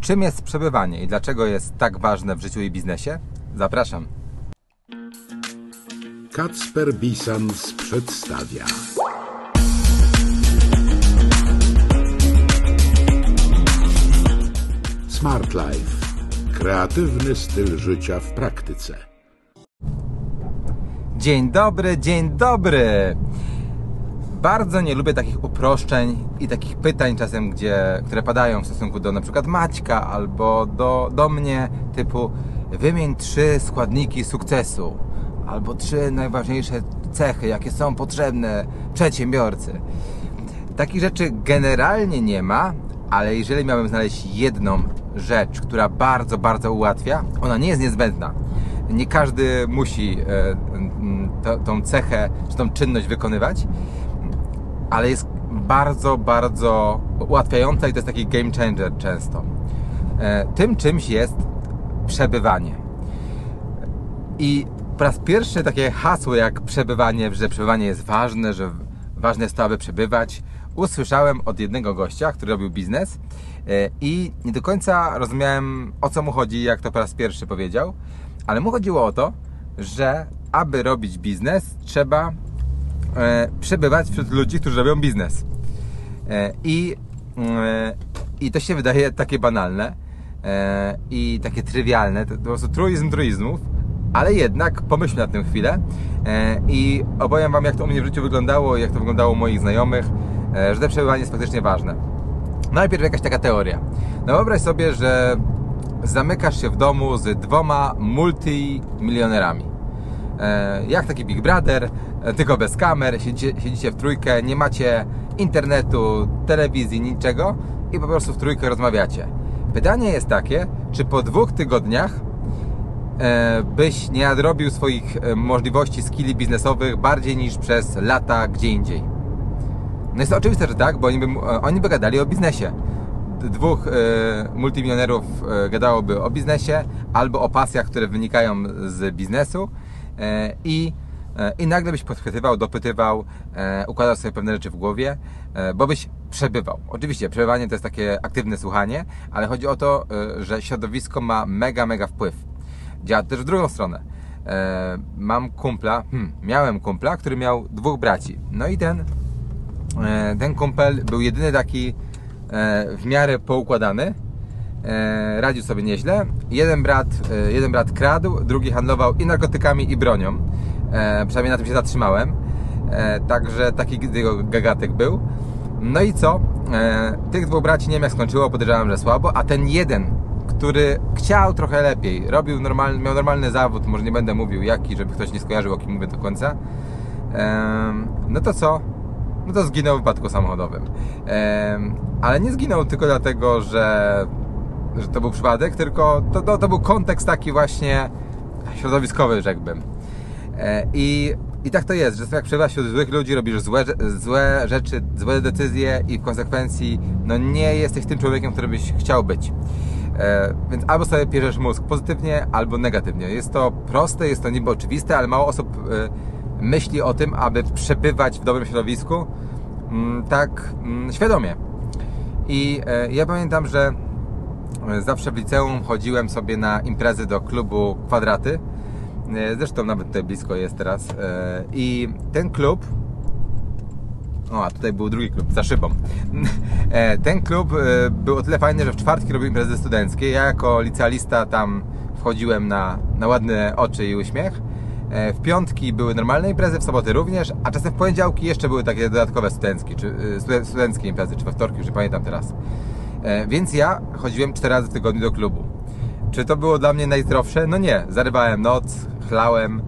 Czym jest przebywanie i dlaczego jest tak ważne w życiu i biznesie? Zapraszam. Kacper Bisans przedstawia. Smart Life. Kreatywny styl życia w praktyce. Dzień dobry, dzień dobry! Bardzo nie lubię takich uproszczeń i takich pytań czasem, gdzie, które padają w stosunku do na przykład Maćka albo do, do mnie, typu wymień trzy składniki sukcesu albo trzy najważniejsze cechy, jakie są potrzebne przedsiębiorcy. Takich rzeczy generalnie nie ma, ale jeżeli miałbym znaleźć jedną rzecz, która bardzo, bardzo ułatwia, ona nie jest niezbędna. Nie każdy musi e, tą cechę czy tą czynność wykonywać, ale jest bardzo, bardzo ułatwiająca i to jest taki game changer często. E, tym czymś jest przebywanie. I po raz pierwszy takie hasło jak przebywanie, że przebywanie jest ważne, że ważne jest to, aby przebywać, usłyszałem od jednego gościa, który robił biznes e, i nie do końca rozumiałem o co mu chodzi, jak to po raz pierwszy powiedział, ale mu chodziło o to, że aby robić biznes, trzeba przebywać wśród ludzi, którzy robią biznes. E, I, I to się wydaje takie banalne i takie trywialne, to po prostu truizm truizmów, ale jednak pomyślmy nad tym chwilę i opowiem Wam, jak to u mnie w życiu wyglądało i jak to wyglądało u moich znajomych E, że to przebywanie jest faktycznie ważne. Najpierw jakaś taka teoria. No wyobraź sobie, że zamykasz się w domu z dwoma multimilionerami. E, jak taki Big Brother, e, tylko bez kamer, siedzicie, siedzicie w trójkę, nie macie internetu, telewizji, niczego i po prostu w trójkę rozmawiacie. Pytanie jest takie, czy po dwóch tygodniach byś nie nadrobił swoich możliwości, skilli biznesowych bardziej niż przez lata gdzie indziej? No jest to oczywiste, że tak, bo oni by, e, oni by gadali o biznesie. Dwóch y, multimilionerów y, gadałoby o biznesie albo o pasjach, które wynikają z biznesu y, i, i nagle byś podchwytywał, dopytywał, układał sobie pewne rzeczy w głowie, bo byś przebywał. Oczywiście, przebywanie to jest takie aktywne słuchanie, ale chodzi o to, że środowisko ma mega, mega wpływ. Działa też w drugą stronę. Mam kumpla, hmm, miałem kumpla, który miał dwóch braci. No i ten E, ten kumpel był jedyny taki e, w miarę poukładany. E, radził sobie nieźle. Jeden brat, jeden brat kradł, drugi handlował i narkotykami, i bronią. Przynajmniej na tym się zatrzymałem. Także taki gagatek był. No i co? Tych dwóch braci nie wiem jak skończyło, podejrzewam, że słabo, a ten jeden, który chciał trochę lepiej, robił normalny, miał normalny zawód, może nie będę mówił jaki, żeby ktoś nie skojarzył, o kim mówię do końca. No to co? no to zginął w wypadku samochodowym. ale nie zginął tylko dlatego, że, że to był przypadek, tylko to, to, to był kontekst taki właśnie środowiskowy, rzekłbym. E, I, I tak to jest, że jak przebywasz wśród złych ludzi, robisz złe, złe rzeczy, złe decyzje i w konsekwencji no nie jesteś tym człowiekiem, który byś chciał być. E, więc albo sobie pierzesz mózg pozytywnie, albo negatywnie. Jest to proste, jest to niby oczywiste, ale mało osób e, myśli o tym, aby przebywać w dobrym środowisku mm, tak mm, świadomie. I ja pamiętam, że zawsze w liceum chodziłem sobie na imprezy do klubu Kwadraty. E, zresztą nawet tutaj blisko jest teraz. I ten klub o, a tutaj był drugi klub, za szybą. Ten klub był o tyle fajny, że w czwartki robił imprezy studenckie. Ja jako licealista tam wchodziłem na, na ładne oczy i uśmiech. E, w piątki były normalne imprezy, w soboty również, a czasem w poniedziałki jeszcze były takie dodatkowe studenckie, czy studenckie imprezy, czy we wtorki, już nie pamiętam teraz. E, więc ja chodziłem cztery razy w tygodniu do klubu. Czy to było dla mnie najzdrowsze? No nie. Zarywałem noc, chlałem,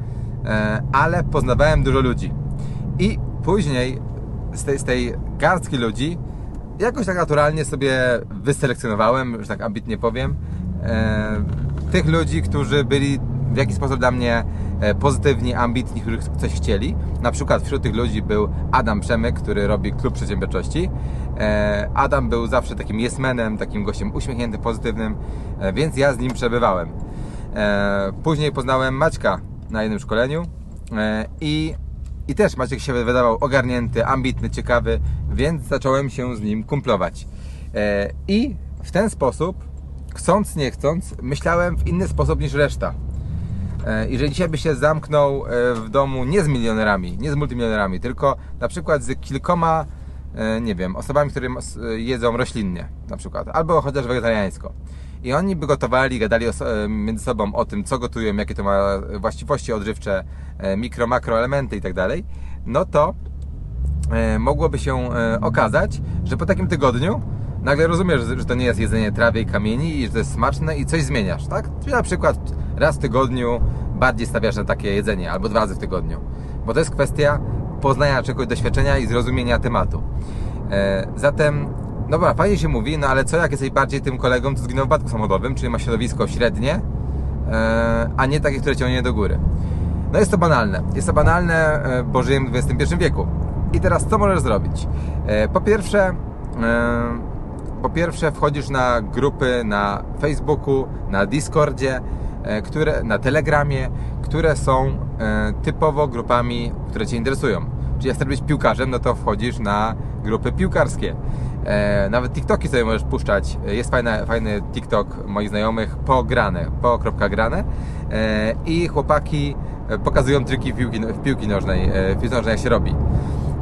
e, ale poznawałem dużo ludzi. I później z tej, z tej garstki ludzi jakoś tak naturalnie sobie wyselekcjonowałem, że tak ambitnie powiem, tych ludzi, którzy byli w jakiś sposób dla mnie E, pozytywni, ambitni, których coś chcieli. Na przykład wśród tych ludzi był Adam Przemyk, który robi klub przedsiębiorczości. E, Adam był zawsze takim jesmenem, takim gościem uśmiechniętym, pozytywnym, e, więc ja z nim przebywałem. Później poznałem Maćka na jednym szkoleniu i, i też Maciek się wydawał ogarnięty, ambitny, ciekawy, więc zacząłem się z nim kumplować. I w ten sposób chcąc, nie chcąc, myślałem w inny sposób niż reszta. E, I że dzisiaj by się zamknął e, w domu nie z milionerami, nie z multimilionerami, tylko na przykład z kilkoma, e, nie wiem, osobami, które jedzą roślinnie na przykład, albo chociaż wegetariańsko. I oni by gotowali, gadali e, między sobą o tym, co gotują, jakie to ma właściwości odżywcze, e, mikro, makro elementy i tak no to e, mogłoby się okazać, że po takim tygodniu nagle rozumiesz, że to nie jest jedzenie trawy i kamieni i że to jest smaczne i coś zmieniasz, tak? Czyli na przykład raz w tygodniu bardziej stawiasz na takie jedzenie, albo dwa razy w tygodniu. Bo to jest kwestia poznania czegoś, doświadczenia i zrozumienia tematu. Zatem, dobra, fajnie się mówi, no ale co jak jesteś bardziej tym kolegą, co zginął w wypadku samochodowym, czyli ma środowisko średnie, e, a nie takie, które ciągnie do góry. No jest to banalne. Jest to banalne, e, bo żyjemy w XXI wieku. I teraz co możesz zrobić? E, Po pierwsze, po pierwsze wchodzisz na grupy na Facebooku, na Discordzie, które, na Telegramie, które są typowo grupami, które Cię interesują. Czyli jak chcesz być piłkarzem, no to wchodzisz na grupy piłkarskie. E, nawet TikToki sobie możesz puszczać. E, Jest fajny, fajny TikTok moich znajomych, pograne, po kropka grane. E, I chłopaki pokazują triki w piłki, piłki nożnej, piłce nożnej jak się robi.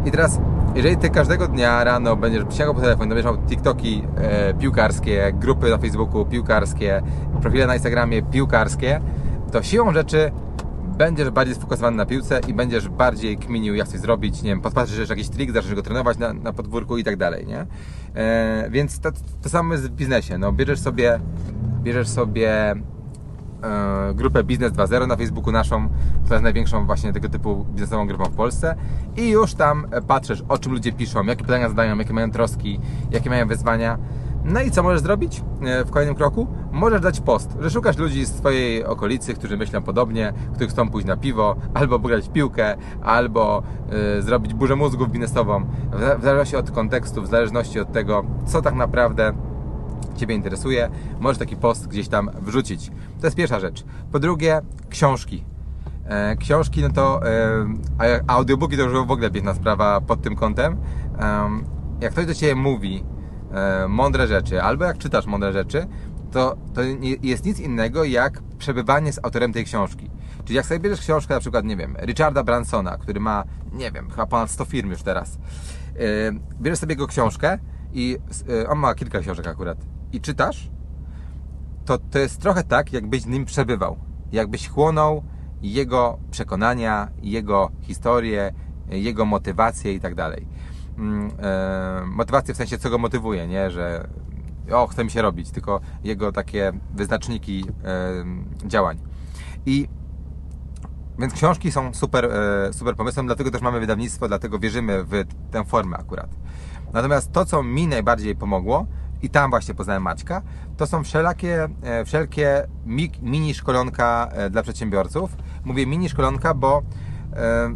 I teraz, jeżeli ty każdego dnia rano będziesz sięgał po telefon, będziesz miał TikToki piłkarskie, grupy na Facebooku piłkarskie, profile na Instagramie piłkarskie, to siłą rzeczy będziesz bardziej sfokusowany na piłce i będziesz bardziej kminił, jak coś zrobić, nie wiem, podpatrzysz jakiś trik, zaczniesz go trenować na, na podwórku i tak dalej, nie? E, więc to, to samo jest w biznesie, no, bierzesz sobie, bierzesz sobie e, grupę Biznes 2.0 na Facebooku naszą, która jest największą właśnie tego typu biznesową grupą w Polsce i już tam patrzysz, o czym ludzie piszą, jakie pytania zadają, jakie mają troski, jakie mają wyzwania. No i co możesz zrobić e, w kolejnym kroku? Możesz dać post, że szukasz ludzi z Twojej okolicy, którzy myślą podobnie, którzy chcą pójść na piwo, albo pograć w piłkę, albo e, zrobić burzę mózgów biznesową, w w zależności od kontekstu, w zależności od tego, co tak naprawdę Ciebie interesuje, możesz taki post gdzieś tam wrzucić. To jest pierwsza rzecz. Po drugie, książki. E, książki, no to e, audiobooki to już w ogóle piękna sprawa pod tym kątem. Em, jak ktoś do Ciebie mówi e, mądre rzeczy, albo jak czytasz mądre rzeczy, to, to nie jest nic innego jak przebywanie z autorem tej książki. Czyli jak sobie bierzesz książkę na przykład, nie wiem, Richarda Bransona, który ma, nie wiem, chyba ponad 100 firm już teraz. E, bierzesz sobie jego książkę i e, on ma kilka książek akurat i czytasz, to to jest trochę tak, jakbyś z nim przebywał. Jakbyś chłonął jego przekonania, jego historię, jego motywację i tak dalej. Mm, e, Motywację w sensie, co go motywuje, nie? Że o, chce mi się robić, tylko jego takie wyznaczniki działań. I więc książki są super, e, super pomysłem, dlatego też mamy wydawnictwo, dlatego wierzymy w tę formę akurat. Natomiast to, co mi najbardziej pomogło, i tam właśnie poznałem Maćka, to są wszelakie, e, wszelkie mi, mini szkolonka e, dla przedsiębiorców. Mówię mini szkolonka, bo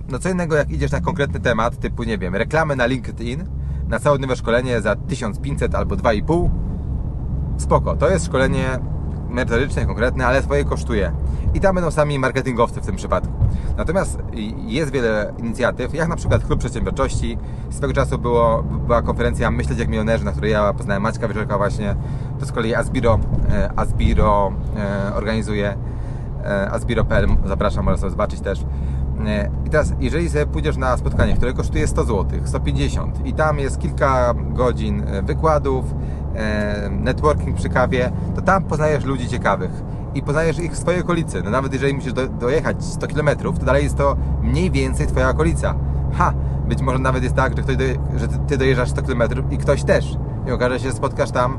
no co innego jak idziesz na konkretny temat, typu nie wiem, reklamy na LinkedIn, na całe nowe szkolenie za 1500 albo 2,5 spoko, to jest szkolenie merytoryczne, konkretne, ale swoje kosztuje. I tam będą sami marketingowcy w tym przypadku. Natomiast jest wiele inicjatyw, jak na przykład Klub Przedsiębiorczości. Swego czasu było, była konferencja Myśleć jak milionerzy, na której ja poznałem Maćka Wieczorka właśnie. To z kolei Asbiro, e, Asbiro e, organizuje. E, Asbiro.pl, zapraszam, można sobie zobaczyć też. E, I teraz, jeżeli sobie pójdziesz na spotkanie, które kosztuje 100 zł, 150 i tam jest kilka godzin e, wykładów, e, networking przy kawie, to tam poznajesz ludzi ciekawych i poznajesz ich w swojej okolicy. No nawet jeżeli musisz do, dojechać 100 km, to dalej jest to mniej więcej Twoja okolica. Ha! Być może nawet jest tak, że, ktoś doje, że ty, ty dojeżdżasz 100 km i ktoś też. I okaże się, że spotkasz tam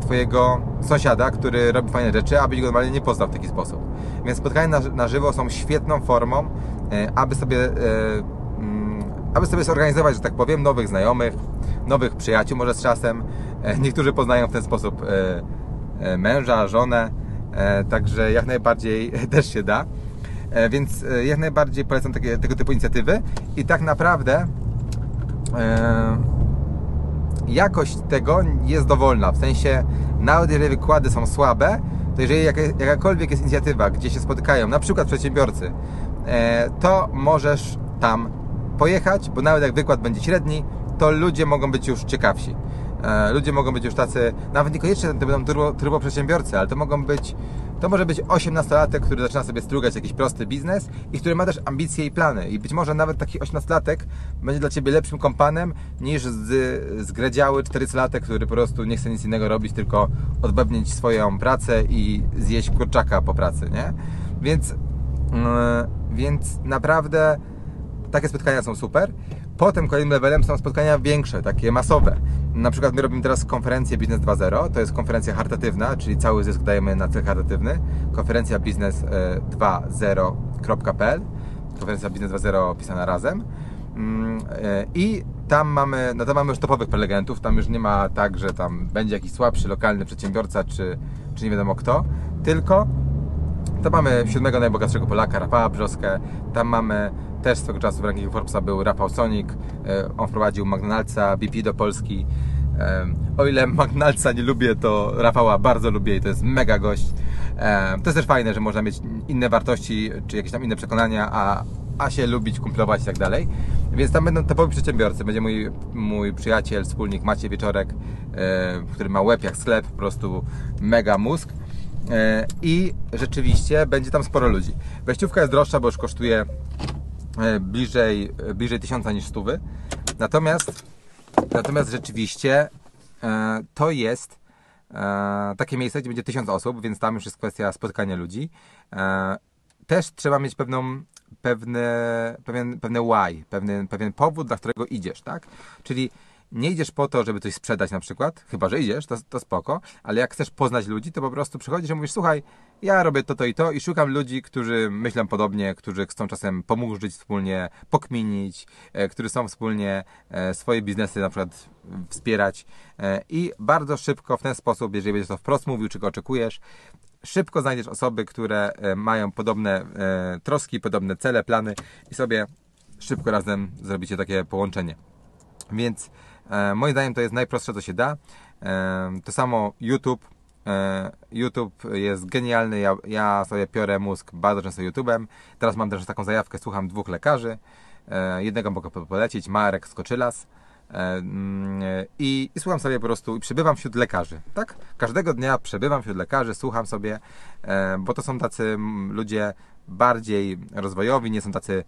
Twojego sąsiada, który robi fajne rzeczy, abyś go normalnie nie poznał w taki sposób. Więc spotkania na, na żywo są świetną formą, e, aby sobie e, mm, aby sobie zorganizować, że tak powiem, nowych znajomych, nowych przyjaciół może z czasem. E, Niektórzy poznają w ten sposób e, e, męża, żonę, e, także jak najbardziej też się da. E, Więc e, jak najbardziej polecam takie, tego typu inicjatywy i tak naprawdę e, jakość tego jest dowolna. W sensie, nawet jeżeli wykłady są słabe, to jeżeli jaka, jakakolwiek jest inicjatywa, gdzie się spotykają, na przykład przedsiębiorcy, e, to możesz tam pojechać, bo nawet jak wykład będzie średni, to ludzie mogą być już ciekawsi. E, ludzie mogą być już tacy, nawet niekoniecznie to będą turbo, turbo przedsiębiorcy, ale to mogą być, to może być 18-latek, który zaczyna sobie strugać jakiś prosty biznes i który ma też ambicje i plany. I być może nawet taki 18-latek będzie dla Ciebie lepszym kompanem niż z, zgredziały 40-latek, który po prostu nie chce nic innego robić, tylko odbębnić swoją pracę i zjeść kurczaka po pracy, nie? Więc, yy, więc naprawdę takie spotkania są super. Potem kolejnym levelem są spotkania większe, takie masowe. Na przykład my robimy teraz konferencję Biznes 2.0, to jest konferencja charytatywna, czyli cały zysk dajemy na cel charytatywny. Konferencja biznes2.0.pl Konferencja Biznes 2.0 pisana razem. Mm, e, I tam mamy, no tam mamy już topowych prelegentów, tam już nie ma tak, że tam będzie jakiś słabszy lokalny przedsiębiorca, czy, czy nie wiadomo kto, tylko to mamy siódmego najbogatszego Polaka, Rafała Brzoskę, tam mamy też swego czasu w rankingu Forbesa był Rafał Sonik, e, on wprowadził McDonald'sa, BP do Polski. E, o ile McDonald'sa nie lubię, to Rafała bardzo lubię i to jest mega gość. E, to jest też fajne, że można mieć inne wartości, czy jakieś tam inne przekonania, a, a się lubić, kumplować i tak dalej. Więc tam będą topowi przedsiębiorcy. Będzie mój, mój przyjaciel, wspólnik Maciej Wieczorek, który ma łeb jak sklep, po prostu mega mózg. I rzeczywiście będzie tam sporo ludzi. Wejściówka jest droższa, bo już kosztuje E, bliżej, e, bliżej tysiąca niż stówy. Natomiast, natomiast rzeczywiście e, to jest takie miejsce, gdzie będzie tysiąc osób, więc tam już jest kwestia spotkania ludzi. Też trzeba mieć pewną, pewne, pewien, pewne why, pewien, pewien powód, dla którego idziesz, tak? Czyli nie idziesz po to, żeby coś sprzedać na przykład, chyba że idziesz, to, to spoko, ale jak chcesz poznać ludzi, to po prostu przychodzisz i mówisz, słuchaj, ja robię to, to i to i szukam ludzi, którzy myślą podobnie, którzy chcą czasem pomóc żyć wspólnie, pokminić, e, którzy są wspólnie e, swoje biznesy na przykład wspierać e, i bardzo szybko w ten sposób, jeżeli będziesz to wprost mówił, czego oczekujesz, szybko znajdziesz osoby, które e, mają podobne e, troski, podobne cele, plany i sobie szybko razem zrobicie takie połączenie. Więc moim zdaniem to jest najprostsze, co się da. E, to samo YouTube. E, YouTube jest genialny. Ja, ja sobie piorę mózg bardzo często YouTube'em. Teraz mam też taką zajawkę, słucham dwóch lekarzy. Jednego mogę polecić, Marek Skoczylas. Mm, I, I, słucham sobie po prostu i przebywam wśród lekarzy, tak? Każdego dnia przebywam wśród lekarzy, słucham sobie, bo to są tacy ludzie bardziej rozwojowi, nie są tacy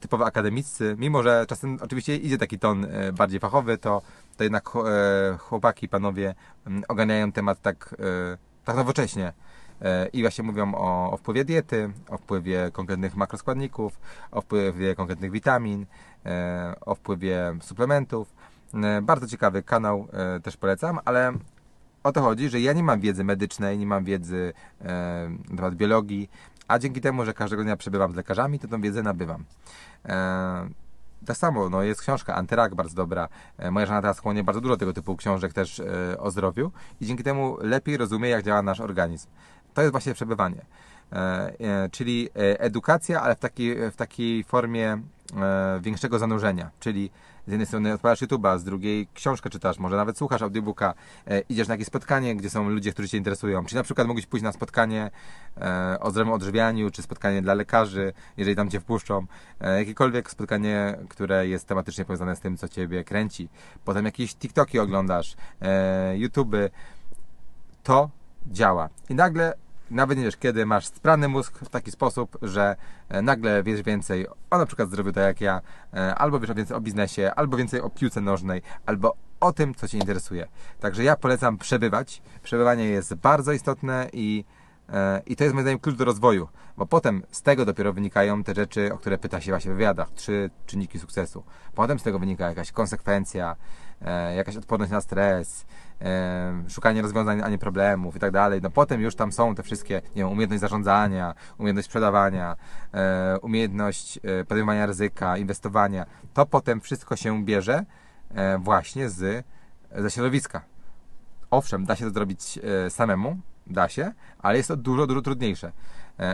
typowo akademiccy, mimo że czasem oczywiście idzie taki ton e, bardziej fachowy, to, to jednak e, chłopaki, panowie oganiają temat tak, e, tak nowocześnie i właśnie mówią o, o, wpływie diety, o wpływie konkretnych makroskładników, o wpływie konkretnych witamin, o wpływie suplementów. Bardzo ciekawy kanał, też polecam, ale o to chodzi, że ja nie mam wiedzy medycznej, nie mam wiedzy na temat biologii, a dzięki temu, że każdego dnia przebywam z lekarzami, to tą wiedzę nabywam. E, tak samo, no jest książka Antyrak bardzo dobra. E, moja żona teraz chłonie bardzo dużo tego typu książek też e, o zdrowiu i dzięki temu lepiej rozumie, jak działa nasz organizm. To jest właśnie przebywanie. E, e, czyli e, edukacja, ale w takiej, w takiej formie większego zanurzenia, czyli z jednej strony odpalasz YouTube'a, z drugiej książkę czytasz, może nawet słuchasz audiobooka, e, idziesz na jakieś spotkanie, gdzie są ludzie, którzy Cię interesują. Czyli na przykład mógłbyś pójść na spotkanie e, o zdrowym odżywianiu, czy spotkanie dla lekarzy, jeżeli tam Cię wpuszczą. E, jakiekolwiek spotkanie, które jest tematycznie powiązane z tym, co Ciebie kręci. Potem jakieś TikToki oglądasz, e, YouTube'y. To działa. I nagle nawet nie wiesz kiedy, masz sprany mózg w taki sposób, że e, nagle wiesz więcej o na przykład zdrowiu, tak jak ja, e, albo wiesz więcej o biznesie, albo więcej o piłce nożnej, albo o tym, co Cię interesuje. Także ja polecam przebywać. Przebywanie jest bardzo istotne i, e, i to jest moim zdaniem klucz do rozwoju, bo potem z tego dopiero wynikają te rzeczy, o które pyta się właśnie w wywiadach, trzy czynniki sukcesu. Potem z tego wynika jakaś konsekwencja, jakaś odporność na stres, szukanie rozwiązań, a nie problemów i tak dalej. No potem już tam są te wszystkie, nie wiem, umiejętność zarządzania, umiejętność sprzedawania, e, umiejętność e, podejmowania ryzyka, inwestowania. To potem wszystko się bierze e, właśnie z, ze środowiska. Owszem, da się to zrobić samemu, da się, ale jest to dużo, dużo trudniejsze.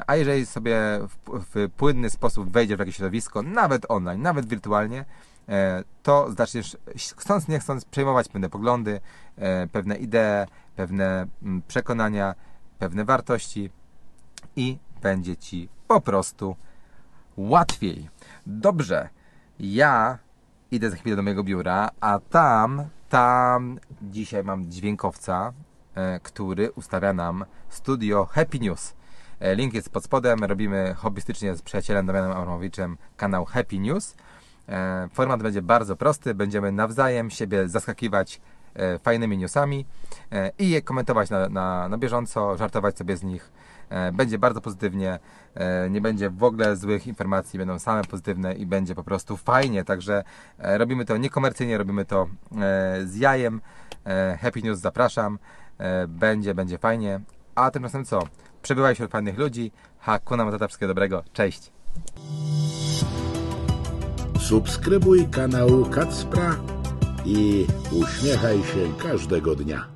A jeżeli sobie w, w płynny sposób wejdziesz w jakieś środowisko, nawet online, nawet wirtualnie, to zaczniesz chcąc nie chcąc przejmować pewne poglądy, e, pewne idee, pewne mm, przekonania, pewne wartości i będzie ci po prostu łatwiej. Dobrze, ja idę za chwilę do mojego biura, a tam Tam dzisiaj mam dźwiękowca, e, który ustawia nam studio Happy News. E, Link jest pod spodem. Robimy hobbystycznie z przyjacielem Damianem Abramowiczem kanał Happy News. E, Format będzie bardzo prosty. Będziemy nawzajem siebie zaskakiwać e, fajnymi newsami e, i je komentować na, na, na bieżąco, żartować sobie z nich. Będzie bardzo pozytywnie, nie będzie w ogóle złych informacji, będą same pozytywne i będzie po prostu fajnie. Także robimy to niekomercyjnie, robimy to z jajem. Happy News zapraszam. Będzie, będzie fajnie. A tymczasem co? Przebywaj wśród fajnych ludzi. Hakuna Matata, wszystkiego dobrego. Cześć! Subskrybuj kanał Kacpra i uśmiechaj się każdego dnia.